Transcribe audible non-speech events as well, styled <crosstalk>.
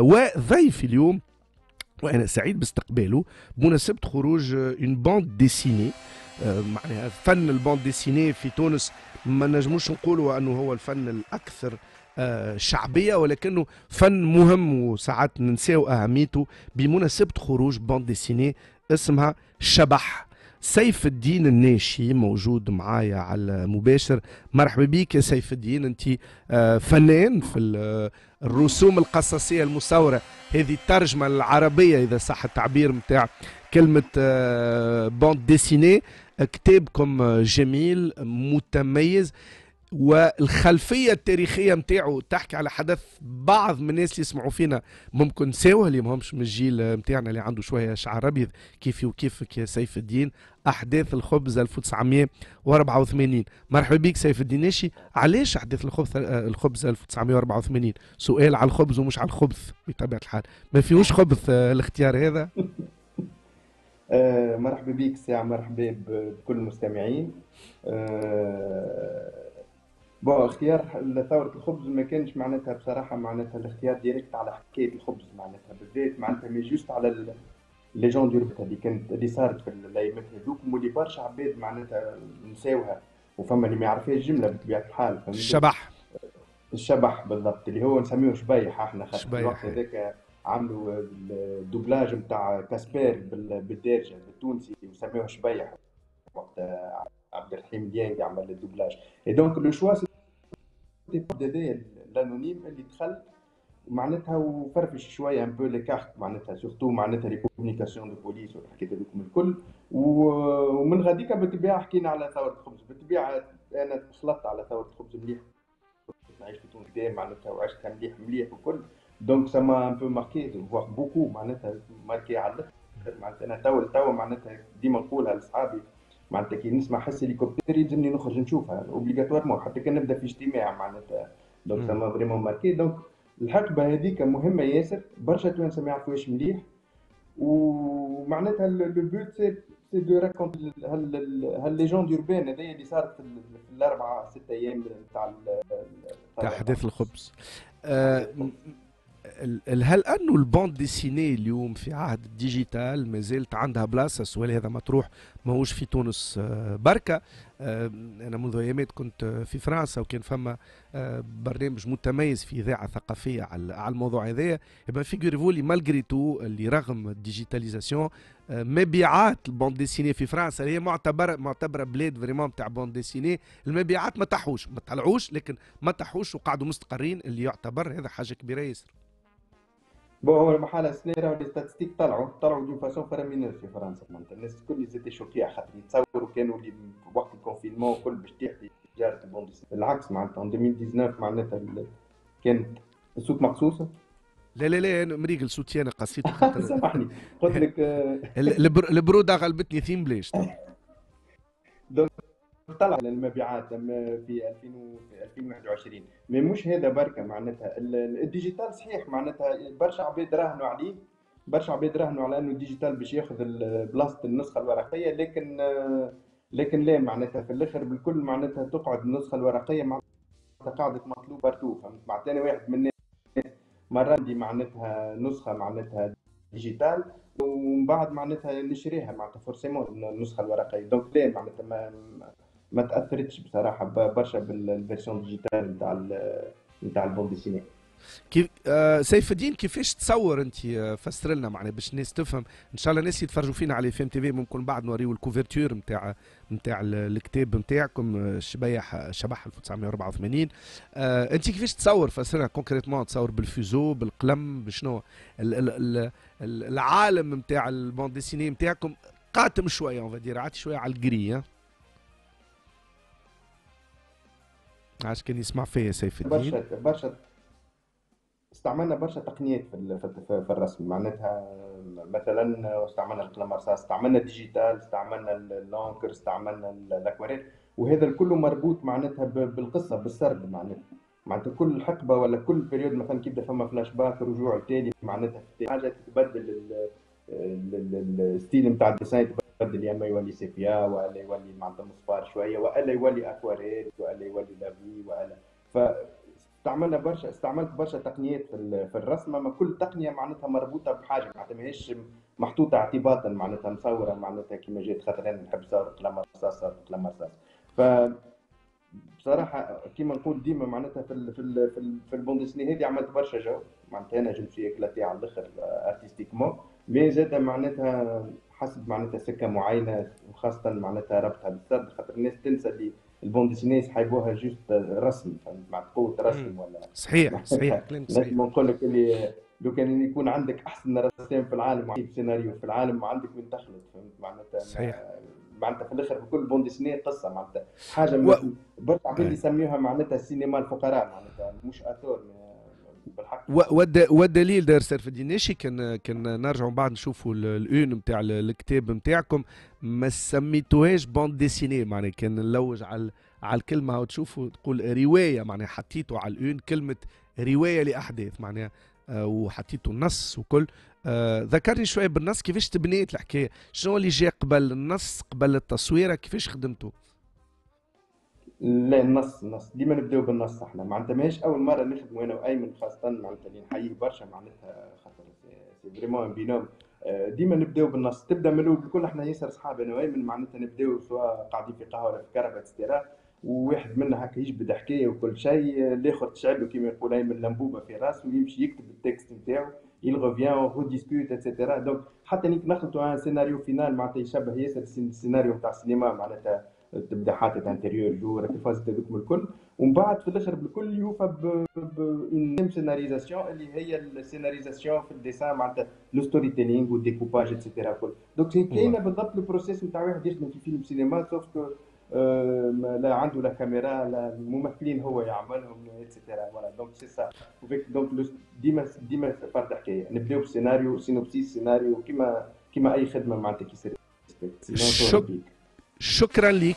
وضيفي اليوم وأنا سعيد باستقباله بمناسبة خروج une bande dessinée معناها فن ال bande dessinée في تونس ما نجموش نقولوا أنه هو الفن الأكثر آه، شعبية ولكنه فن مهم وساعات ننساو أهميته. بمناسبة خروج bande dessinée اسمها شبح سيف الدين الناشي موجود معايا على المباشر مرحبا بك يا سيف الدين. أنت آه، فنان في آه، الرسوم القصصية المصوره هذه الترجمة العربية إذا صح التعبير نتاع كلمة bande dessinée كتابكم جميل متميز. والخلفية التاريخية نتاعو تحكي على حدث بعض من الناس اللي يسمعوا فينا ممكن نساوها اللي ماهمش من الجيل نتاعنا اللي عنده شوية شعر أبيض كيفي وكيفك يا سيف الدين؟ أحداث الخبز 1984 مرحبا بك سيف الدين. ناشي علاش أحداث الخبز الخبز 1984 سؤال على الخبز ومش على الخبز بطبيعة الحال. ما فيهوش خبز الاختيار هذا؟ <laughs> آه، مرحبا بك ساعة مرحبا بكل المستمعين. أه bon اختيار ثورة الخبز ما كانش معناتها بصراحة معناتها الاختيار direct على حكاية الخبز معناتها بالذات معناتها mais juste على légende urbaine اللي كانت اللي صارت في الأيامات هذوك واللي برشا عباد معناتها نساوها وفما اللي ما يعرفهاش جملة بطبيعة الحال الشبح. الشبح بالضبط اللي هو نسميه شبيح إحنا شبيح. هذاك عملوا الدوبلاج نتاع كاسبير بالدارجة بالتونسي وسموه شبيح وقت عبد الرحيم ديانج عمل الدوبلاج et donc le choix هذايا ال anonyme اللي دخل معناتها وفرفش شوية un peu les cartes معناتها surtout معناتها les communications de police والحكايات هذوكم الكل ومن غاديك بالطبيعه حكينا على ثوره الخبز بالطبيعه أنا تخلطت على ثوره الخبز مليح نعيش في تونس معناتها وعشتها مليح مليح وكل donc ça m'a un peu marqué voire beaucoup معناتها marqué على معناتها أنا تو تو معناتها ديما نقولها لاصحابي معناتها كي نسمع حس هليكوبتر يلزمني نخرج نشوفها obligatoirement حتى كان نبدا في اجتماع معناتها. donc ça m'a vraiment marqué donc الحقبة هذيك مهمة ياسر برشا توانسه ما يعرفوهاش مليح. ومعناتها le but c'est c'est de raconter هال هال légende urbaine هذايا اللي صارت في الأربعة ست أيام تاع تاع احداث الخبز. آه هل أنه ال bande dessinée اليوم في عهد ال digital ما زالت عندها بلاصة؟ السؤال هذا مطروح ماهوش في تونس آه، بركة. آه، أنا منذ أيامات كنت في فرنسا وكان فما آه، برنامج متميز في إذاعة ثقافية على الموضوع هذايا. يبقى figurez اللي malgré tout اللي رغم ال digitalisation مبيعات ال bande dessinée في فرنسا. هي معتبره معتبرة بلاد vraiment تاع bande dessinée. المبيعات ما تحوش ما طلعوش لكن ما تحوش وقعدوا مستقرين اللي يعتبر هذا حاجة كبيرة ياسر. bon هو المحل سنة راهو les statistiques طلعوا طلعوا d'une façon faramineuse في فرنسا. معناتها الناس الكل étaient choqués خاطر يتصوروا كانوا اللي وقت ال confinement الكل باش تحكي تجارة ال bande dessinée بالعكس معناتها 2019 معناتها كانت السوق مقصوصة لا لا لا مريقل صوتي أنا قصيت. <laughs> سامحني. قلت لك <laughs> البرودة غلبتني ثيم بلاش. <laughs> طلع المبيعات في 2021 mais مش هذا بركة معناتها. ال digital صحيح معناتها برشا عباد راهنوا عليه. برشا عباد راهنوا على إنه ال digital باش ياخذ بلاصة النسخة الورقية لكن لكن لا معناتها. في الآخر بالكل معناتها تقعد النسخة الورقية معناتها قاعدة مطلوبة partout فهمت معناتها أنا واحد من الناس مرة عندي معناتها نسخة معناتها digital ومن بعد معناتها نشريها معناتها forcément النسخة الورقية. donc لا معناتها ما تأثرتش بصراحة برشا بال version digitale نتاع نتاع ال bande dessinée كيف آه سيف الدين كيفاش تصور انت فسر لنا؟ معناها باش الناس تفهم. إن شاء الله الناس يتفرجوا فينا على فيم تي في ممكن بعد نوريو ال couverture نتاع نتاع الكتاب نتاعكم شبيح شبح 1984 آه انت كيفاش تصور فسرنا concrètement تصور بالفيزو بالقلم بشنو؟ العالم نتاع ال bande dessinée نتاعكم قاتم شوية on va dire عاد شوية على الجري عاش كان يسمع فيا سيف الدين برشا برشا استعملنا برشا تقنيات في في, الرسم معناتها مثلا استعملنا القلم رصاص استعملنا digital استعملنا ال encre استعملنا ال aquarelle وهذا الكل مربوط معناتها بالقصة بالسرد معناتها معناتها كل حقبه ولا كل période مثلا كيبدا فما فلاش باك رجوع تالي معناتها حاجة تتبدل ال style نتاع ال design يبدل يا اما يولي sépia ولا يولي معناتها مصفار شوية وألا يولي aquarelle وألا يولي lavis وألا. ف استعملنا برشا استعملت برشا تقنيات في, في الرسم اما كل تقنية معناتها مربوطة بحاجة معناتها ماهيش محطوطة اعتباطا معناتها مصورة معناتها كيما جات خاطر أنا نحب صور قلم رصاص قلم رصاص. ف بصراحة كيما نقول ديما معناتها في ال في ال في, في ال bande dessinée هذه عملت برشا جو معناتها أنا je suis éclaté على الآخر artistiquement mais زاد معناتها حسب معناتها سكة معينة وخاصة معناتها ربطها بالسرد خاطر الناس تنسى اللي ال bande dessinée يحبوها juste رسم فهمت؟ مع قوة رسم ولا صحيح <laughs> صحيح كلامك صحيح. نقول لك اللي لو كان يكون عندك أحسن رسام في العالم وعندك سيناريو في العالم ما عندك وين تخلط فهمت؟ معناتها صحيح. معناتها في الآخر في كل بوند ديسيني قصة معناتها حاجة و... برشا عباد يسميوها معناتها السينما الفقراء معناتها مش اثور والدليل دار سير الديناشي كان كان نرجعوا بعد نشوفوا الاون نتاع الكتاب نتاعكم ما سميتوهاش بوند ديسيني معناها كان نلوج على على الكلمة وتشوفوا تقول رواية معناها حطيتوا على الاون كلمة رواية لأحداث معناها آه وحطيتوا النص وكل. آه ذكرني شوية بالنص كيفاش تبنيت الحكاية؟ شنو اللي جاء قبل النص قبل التصويرة كيفاش خدمتوا لا النص النص. ديما نبداو بالنص إحنا. معناتها ماهيش أول مرة نخدموا أنا وايمن خاصة معناتها اللي نحييه برشا معناتها خاطر c'est vraiment binôme ديما نبداو بالنص. تبدأ من الأول الكل إحنا ياسر صحاب أنا وايمن معناتها نبداو سواء قاعدين في قهوة ولا في كرهبة et cetera وواحد منا هكا يجبد حكاية وكل شيء الآخر تشعل كيما يقول ايمن لمبوبة في راسه ويمشي يكتب ال texte نتاعو. Il revient on rediscute etc donc حتى نيك نخلطوا un scénario final معناتها يشبه ياسر السيناريو نتاع السينما معناتها تبدا حاطط intérieur jour في فاز هذوك الكل ومن بعد في الآخر بالكل يوفى ب scénarisation اللي هي ال scénarisation في ال dessin معناتها le storytelling وال découpage et cetera كل. donc كاينة بالضبط ال process نتاع واحد يخدم في فيلم سينما sauf que لا عنده لا كاميرا لا الممثلين هو يعملهم et cetera voilà donc c'est ça donc ديما ديما فرد حكايه نبداو بسيناريو synopsis سيناريو كيما كيما أي خدمة معناتها كي شكرا لك